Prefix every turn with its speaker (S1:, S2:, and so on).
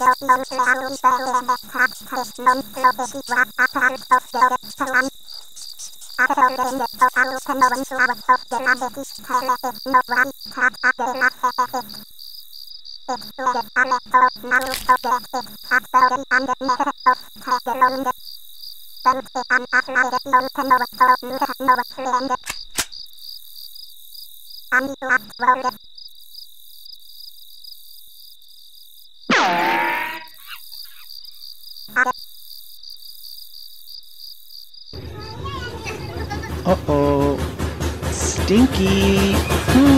S1: ចូលនំស្លាវស្វាយរកថាថានំចូលទៅជីវៈអប្រាំទៅចូលឆ្លាញ់អររងទៅអនុធនវស្លាវទៅចលាទីស្ថិរៈនៅវ័នថាអររៈអត់ទៅអត់ទៅណាំទៅអត់ទៅអត់ទៅអានអ្នកទៅថាទៅលងទៅទៅអានអត់ណាស់នំធនវស្លាវនៅវស្លាវអានទៅអត់ទៅ
S2: Uh-oh. Stinky. Hmm.